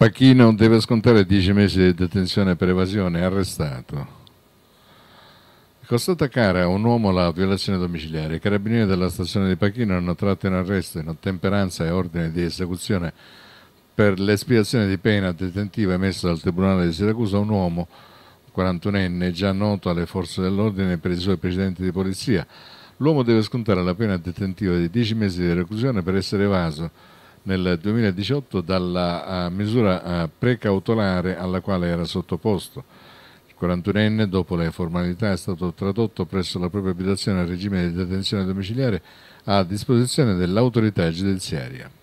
Pachino deve scontare 10 mesi di detenzione per evasione, arrestato. Costata cara a un uomo la violazione domiciliare. I carabinieri della stazione di Pachino hanno tratto in arresto in ottemperanza e ordine di esecuzione per l'espiazione di pena detentiva emessa dal Tribunale di Siracusa un uomo 41enne già noto alle forze dell'ordine per i suoi precedenti di polizia. L'uomo deve scontare la pena detentiva di 10 mesi di reclusione per essere evaso nel 2018 dalla uh, misura uh, precautelare alla quale era sottoposto. Il 41enne, dopo le formalità, è stato tradotto presso la propria abitazione al regime di detenzione domiciliare a disposizione dell'autorità giudiziaria.